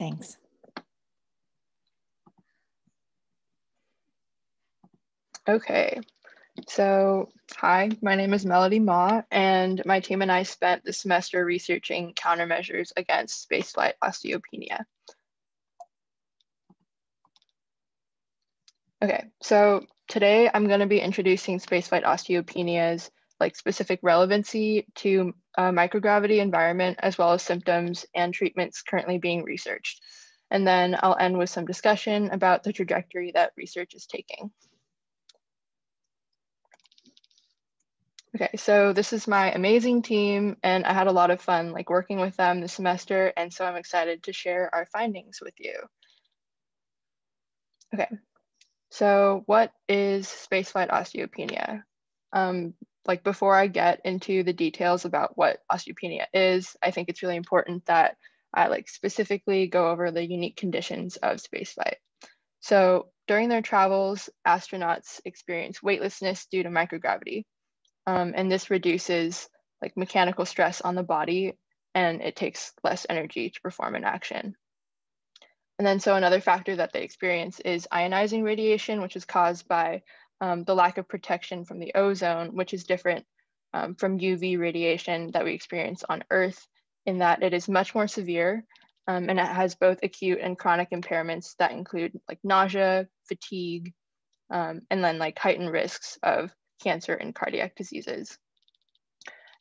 Thanks. Okay, so hi, my name is Melody Ma, and my team and I spent the semester researching countermeasures against spaceflight osteopenia. Okay, so today I'm going to be introducing spaceflight osteopenia's like specific relevancy to uh, microgravity environment, as well as symptoms and treatments currently being researched. And then I'll end with some discussion about the trajectory that research is taking. Okay, so this is my amazing team and I had a lot of fun like working with them this semester and so I'm excited to share our findings with you. Okay, so what is spaceflight osteopenia? Um, like before I get into the details about what osteopenia is, I think it's really important that I like specifically go over the unique conditions of spaceflight. So during their travels, astronauts experience weightlessness due to microgravity. Um, and this reduces like mechanical stress on the body and it takes less energy to perform an action. And then so another factor that they experience is ionizing radiation, which is caused by um, the lack of protection from the ozone, which is different um, from UV radiation that we experience on Earth in that it is much more severe um, and it has both acute and chronic impairments that include like nausea, fatigue, um, and then like heightened risks of cancer and cardiac diseases.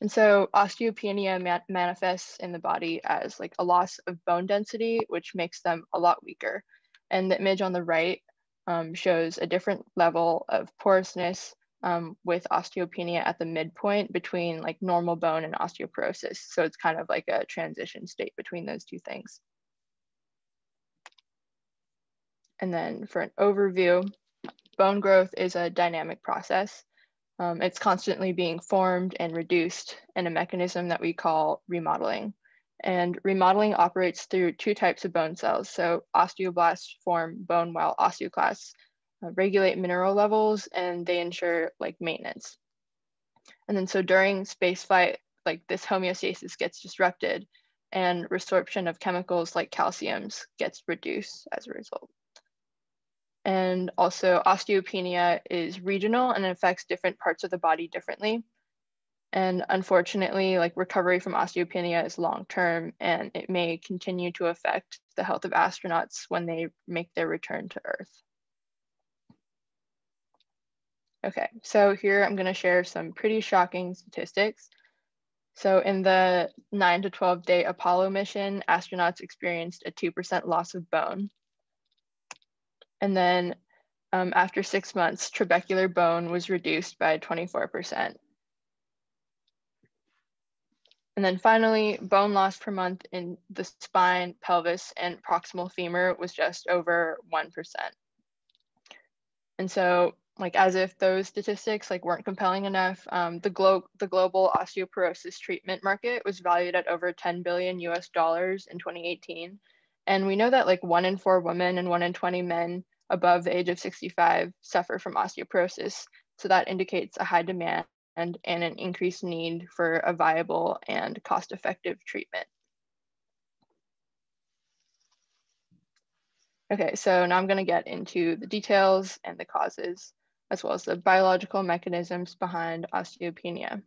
And so osteopenia ma manifests in the body as like a loss of bone density, which makes them a lot weaker. And the image on the right um, shows a different level of porousness um, with osteopenia at the midpoint between like normal bone and osteoporosis. So it's kind of like a transition state between those two things. And then for an overview, bone growth is a dynamic process. Um, it's constantly being formed and reduced in a mechanism that we call remodeling. And remodeling operates through two types of bone cells. So osteoblasts form bone while osteoclasts uh, regulate mineral levels and they ensure like maintenance. And then so during spaceflight, like this homeostasis gets disrupted and resorption of chemicals like calciums gets reduced as a result. And also osteopenia is regional and affects different parts of the body differently. And unfortunately, like recovery from osteopenia is long-term and it may continue to affect the health of astronauts when they make their return to Earth. Okay, so here I'm gonna share some pretty shocking statistics. So in the nine to 12 day Apollo mission, astronauts experienced a 2% loss of bone. And then um, after six months, trabecular bone was reduced by 24%. And then finally, bone loss per month in the spine, pelvis, and proximal femur was just over 1%. And so like as if those statistics like weren't compelling enough, um, the, glo the global osteoporosis treatment market was valued at over 10 billion US dollars in 2018. And we know that like one in four women and one in 20 men above the age of 65 suffer from osteoporosis. So that indicates a high demand and, and an increased need for a viable and cost-effective treatment. Okay, so now I'm gonna get into the details and the causes, as well as the biological mechanisms behind osteopenia.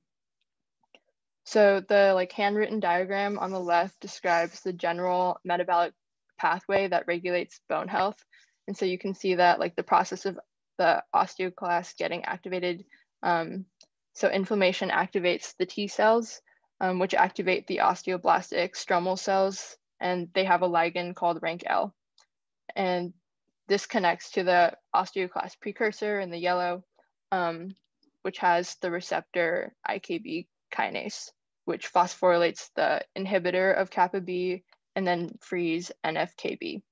So the like handwritten diagram on the left describes the general metabolic pathway that regulates bone health. And so you can see that like the process of the osteoclast getting activated. Um, so inflammation activates the T cells, um, which activate the osteoblastic stromal cells, and they have a ligand called RANKL. And this connects to the osteoclast precursor in the yellow, um, which has the receptor IKB kinase, which phosphorylates the inhibitor of kappa B and then frees NFKB.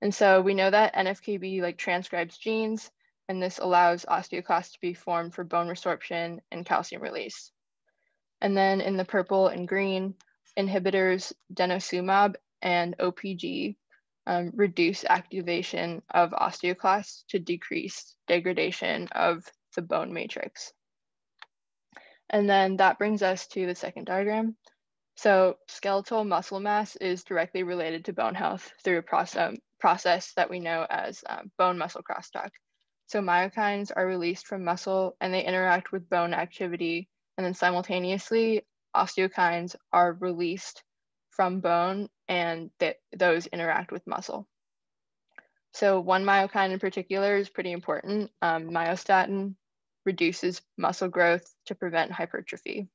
And so we know that NFKB like transcribes genes, and this allows osteoclasts to be formed for bone resorption and calcium release. And then in the purple and green, inhibitors denosumab and OPG um, reduce activation of osteoclasts to decrease degradation of the bone matrix. And then that brings us to the second diagram. So skeletal muscle mass is directly related to bone health through a process, process that we know as um, bone muscle crosstalk. So myokines are released from muscle and they interact with bone activity. And then simultaneously, osteokines are released from bone and that those interact with muscle. So one myokine in particular is pretty important. Um, myostatin reduces muscle growth to prevent hypertrophy.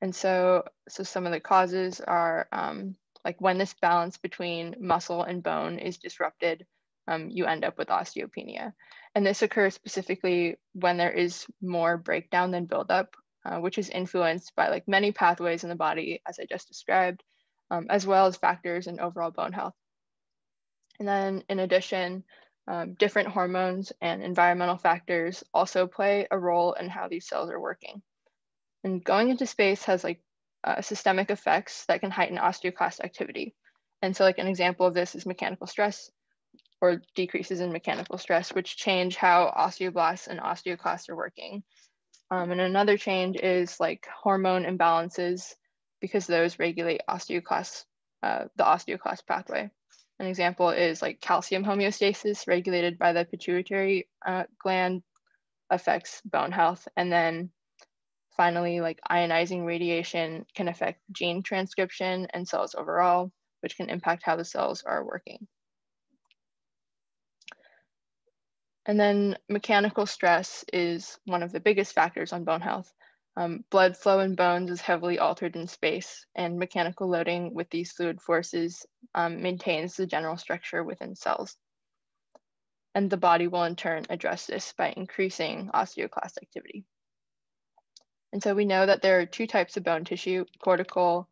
And so, so some of the causes are um, like when this balance between muscle and bone is disrupted, um, you end up with osteopenia. And this occurs specifically when there is more breakdown than buildup, uh, which is influenced by like many pathways in the body, as I just described, um, as well as factors in overall bone health. And then in addition, um, different hormones and environmental factors also play a role in how these cells are working. And going into space has like uh, systemic effects that can heighten osteoclast activity. And so like an example of this is mechanical stress or decreases in mechanical stress, which change how osteoblasts and osteoclasts are working. Um, and another change is like hormone imbalances because those regulate osteoclast, uh, the osteoclast pathway. An example is like calcium homeostasis regulated by the pituitary uh, gland affects bone health. And then finally, like ionizing radiation can affect gene transcription and cells overall, which can impact how the cells are working. And then mechanical stress is one of the biggest factors on bone health. Um, blood flow in bones is heavily altered in space, and mechanical loading with these fluid forces um, maintains the general structure within cells. And the body will in turn address this by increasing osteoclast activity. And so we know that there are two types of bone tissue, cortical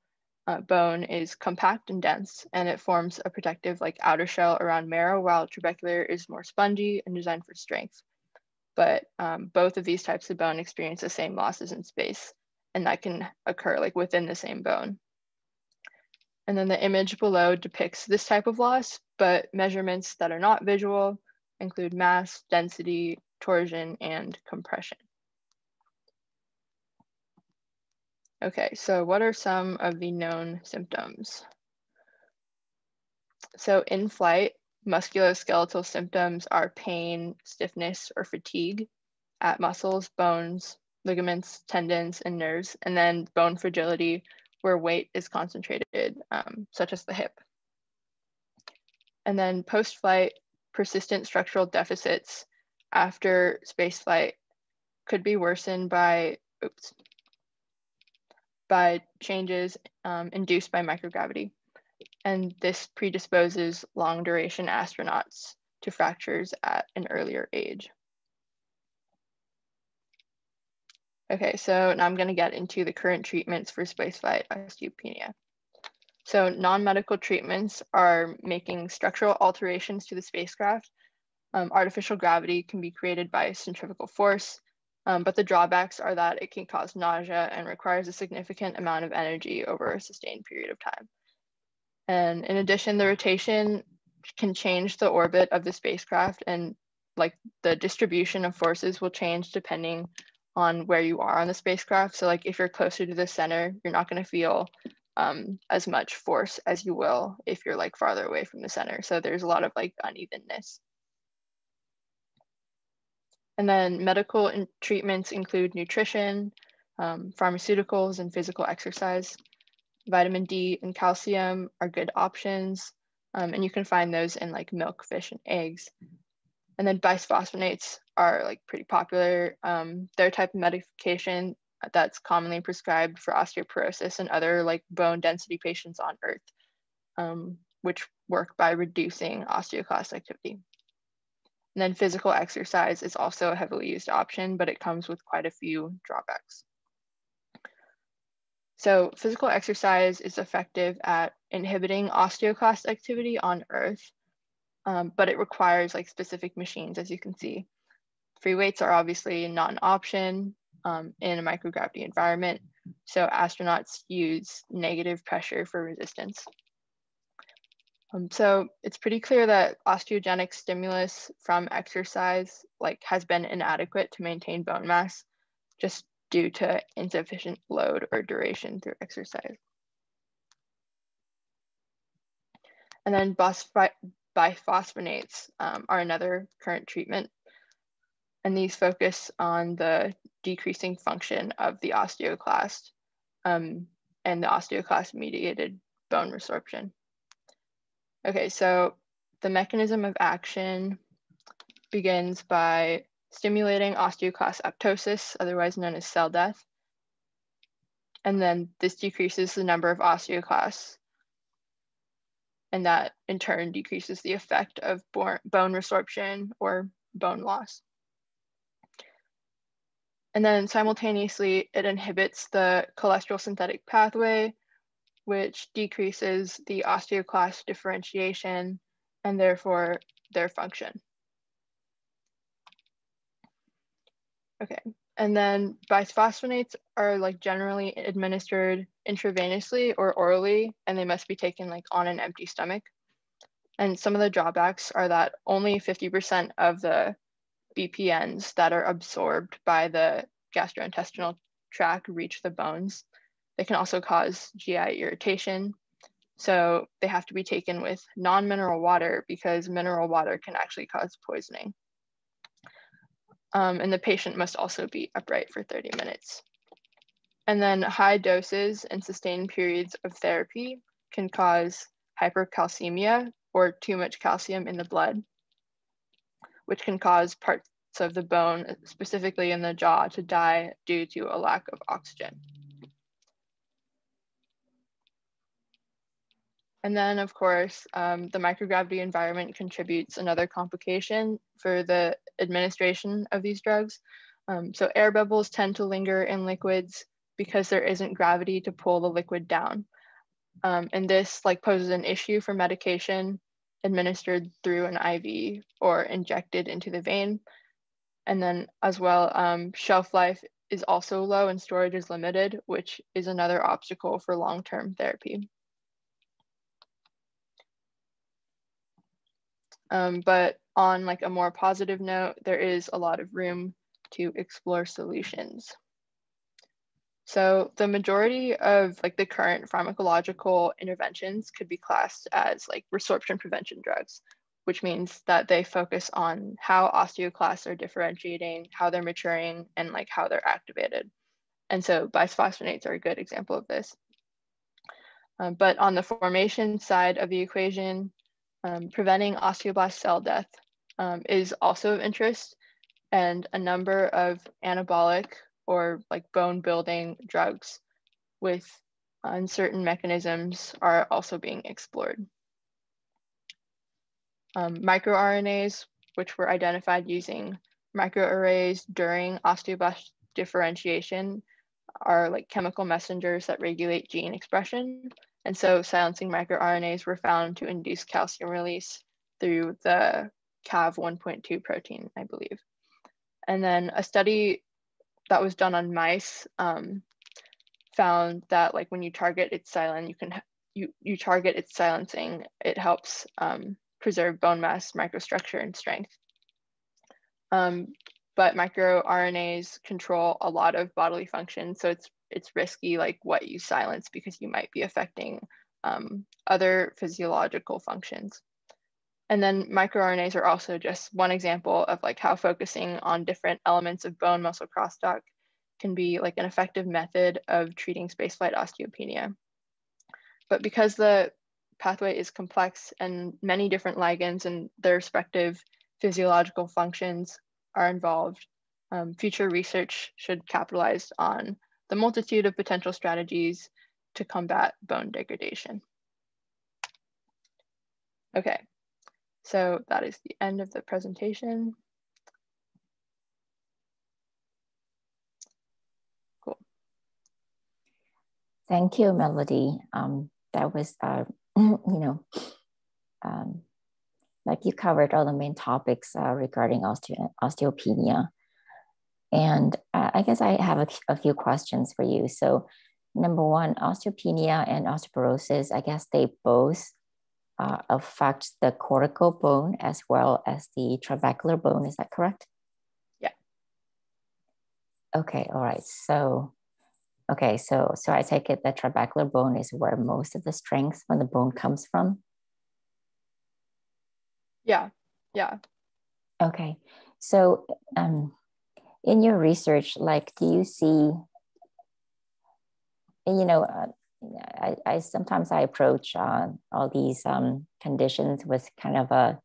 uh, bone is compact and dense, and it forms a protective like outer shell around marrow, while trabecular is more spongy and designed for strength. But um, both of these types of bone experience the same losses in space, and that can occur like within the same bone. And then the image below depicts this type of loss, but measurements that are not visual include mass, density, torsion, and compression. Okay, so what are some of the known symptoms? So in flight, musculoskeletal symptoms are pain, stiffness, or fatigue at muscles, bones, ligaments, tendons, and nerves, and then bone fragility where weight is concentrated, um, such as the hip. And then post-flight, persistent structural deficits after spaceflight could be worsened by, oops, by changes um, induced by microgravity. And this predisposes long duration astronauts to fractures at an earlier age. Okay, so now I'm gonna get into the current treatments for spaceflight osteopenia. So non-medical treatments are making structural alterations to the spacecraft. Um, artificial gravity can be created by centrifugal force, um, but the drawbacks are that it can cause nausea and requires a significant amount of energy over a sustained period of time. And in addition, the rotation can change the orbit of the spacecraft and like the distribution of forces will change depending on where you are on the spacecraft. So like if you're closer to the center, you're not gonna feel um, as much force as you will if you're like farther away from the center. So there's a lot of like unevenness. And then medical in treatments include nutrition, um, pharmaceuticals, and physical exercise. Vitamin D and calcium are good options, um, and you can find those in like milk, fish, and eggs. And then bisphosphonates are like pretty popular. Um, they're a type of medication that's commonly prescribed for osteoporosis and other like bone density patients on Earth, um, which work by reducing osteoclast activity. And then physical exercise is also a heavily used option, but it comes with quite a few drawbacks. So physical exercise is effective at inhibiting osteoclast activity on Earth, um, but it requires like specific machines, as you can see. Free weights are obviously not an option um, in a microgravity environment, so astronauts use negative pressure for resistance. Um, so it's pretty clear that osteogenic stimulus from exercise like has been inadequate to maintain bone mass, just due to insufficient load or duration through exercise. And then bisphosphonates um, are another current treatment. And these focus on the decreasing function of the osteoclast um, and the osteoclast mediated bone resorption. Okay, so the mechanism of action begins by stimulating osteoclast apoptosis, otherwise known as cell death. And then this decreases the number of osteoclasts. And that in turn decreases the effect of bone resorption or bone loss. And then simultaneously, it inhibits the cholesterol synthetic pathway, which decreases the osteoclast differentiation and therefore their function. Okay, and then bisphosphonates are like generally administered intravenously or orally, and they must be taken like on an empty stomach. And some of the drawbacks are that only 50% of the BPNs that are absorbed by the gastrointestinal tract reach the bones. They can also cause GI irritation. So they have to be taken with non-mineral water because mineral water can actually cause poisoning. Um, and the patient must also be upright for 30 minutes. And then high doses and sustained periods of therapy can cause hypercalcemia or too much calcium in the blood, which can cause parts of the bone, specifically in the jaw, to die due to a lack of oxygen. And then, of course, um, the microgravity environment contributes another complication for the administration of these drugs. Um, so air bubbles tend to linger in liquids because there isn't gravity to pull the liquid down. Um, and this like poses an issue for medication administered through an IV or injected into the vein. And then as well, um, shelf life is also low and storage is limited, which is another obstacle for long-term therapy. Um, but on like a more positive note, there is a lot of room to explore solutions. So the majority of like the current pharmacological interventions could be classed as like resorption prevention drugs, which means that they focus on how osteoclasts are differentiating, how they're maturing, and like how they're activated. And so bisphosphonates are a good example of this. Um, but on the formation side of the equation, um, preventing osteoblast cell death um, is also of interest and a number of anabolic or like bone building drugs with uncertain mechanisms are also being explored. Um, microRNAs, which were identified using microarrays during osteoblast differentiation, are like chemical messengers that regulate gene expression and so silencing microRNAs were found to induce calcium release through the CAV 1.2 protein, I believe. And then a study that was done on mice um, found that like when you target its silent, you can you you target its silencing, it helps um, preserve bone mass, microstructure, and strength. Um, but microRNAs control a lot of bodily functions, so it's it's risky like what you silence because you might be affecting um, other physiological functions. And then microRNAs are also just one example of like how focusing on different elements of bone muscle crosstalk can be like an effective method of treating spaceflight osteopenia. But because the pathway is complex and many different ligands and their respective physiological functions are involved, um, future research should capitalize on the multitude of potential strategies to combat bone degradation. Okay, so that is the end of the presentation. Cool. Thank you, Melody. Um, that was, uh, you know, um, like you covered all the main topics uh, regarding osteo osteopenia. And uh, I guess I have a, a, few questions for you. So, number one, osteopenia and osteoporosis, I guess they both uh, affect the cortical bone as well as the trabecular bone. Is that correct? Yeah. Okay, all right. So, okay, so so I take it the trabecular bone is where most of the strength when the bone comes from. Yeah, yeah. Okay, so um, in your research, like, do you see, you know, uh, I, I sometimes I approach uh, all these um, conditions with kind of a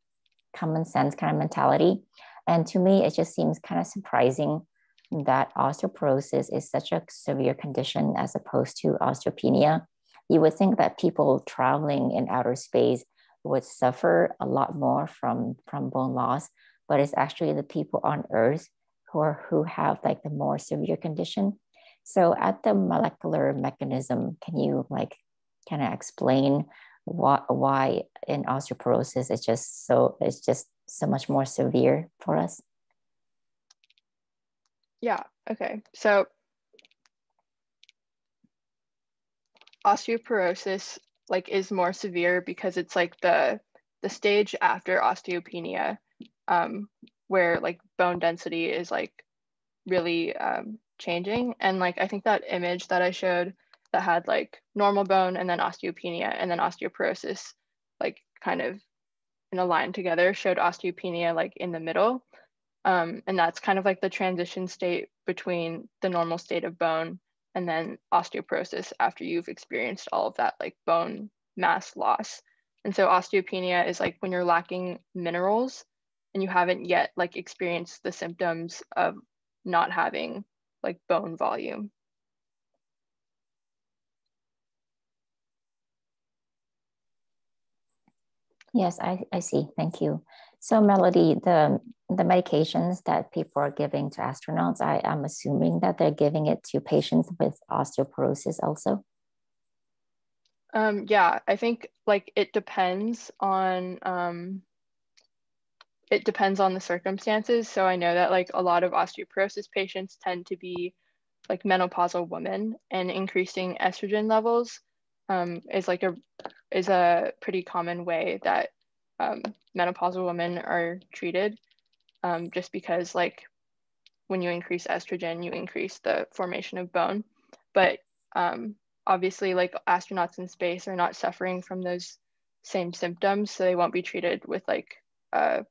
common sense kind of mentality, and to me, it just seems kind of surprising that osteoporosis is such a severe condition as opposed to osteopenia. You would think that people traveling in outer space would suffer a lot more from, from bone loss, but it's actually the people on Earth are who have like the more severe condition. So at the molecular mechanism, can you like kind of explain what why in osteoporosis it's just so it's just so much more severe for us? Yeah, okay. So osteoporosis like is more severe because it's like the the stage after osteopenia um, where like bone density is like really um, changing and like i think that image that i showed that had like normal bone and then osteopenia and then osteoporosis like kind of in a line together showed osteopenia like in the middle um, and that's kind of like the transition state between the normal state of bone and then osteoporosis after you've experienced all of that like bone mass loss. And so osteopenia is like when you're lacking minerals and you haven't yet like experienced the symptoms of not having like bone volume. Yes, I, I see. Thank you. So Melody, the the medications that people are giving to astronauts, I am assuming that they're giving it to patients with osteoporosis also. Um, yeah, I think like it depends on um, it depends on the circumstances. So I know that like a lot of osteoporosis patients tend to be like menopausal women, and increasing estrogen levels um, is like a is a pretty common way that um, menopausal women are treated um, just because like when you increase estrogen, you increase the formation of bone. But um, obviously like astronauts in space are not suffering from those same symptoms, so they won't be treated with like uh,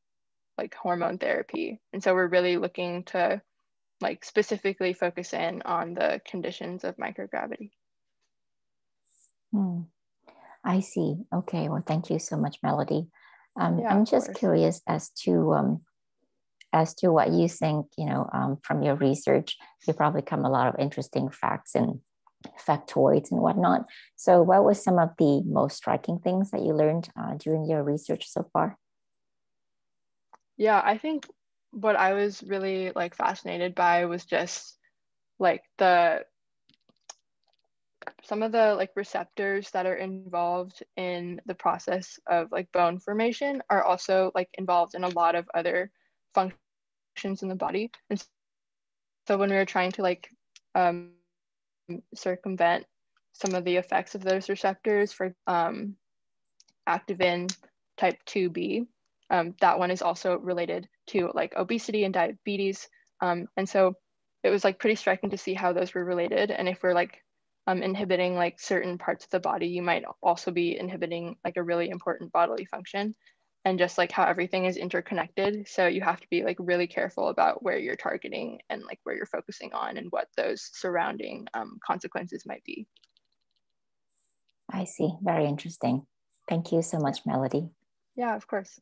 like hormone therapy. And so we're really looking to like specifically focus in on the conditions of microgravity. Hmm. I see. Okay. Well, thank you so much, Melody. Um, yeah, I'm just curious as to um, as to what you think. You know, um, from your research, you probably come a lot of interesting facts and factoids and whatnot. So, what was some of the most striking things that you learned uh, during your research so far? Yeah, I think what I was really like fascinated by was just like the some of the like receptors that are involved in the process of like bone formation are also like involved in a lot of other functions in the body. And so when we were trying to like um, circumvent some of the effects of those receptors for um, activin type 2b um, that one is also related to like obesity and diabetes um, and so it was like pretty striking to see how those were related and if we're like um, inhibiting like certain parts of the body, you might also be inhibiting like a really important bodily function and just like how everything is interconnected. So you have to be like really careful about where you're targeting and like where you're focusing on and what those surrounding um, consequences might be. I see. Very interesting. Thank you so much, Melody. Yeah, of course.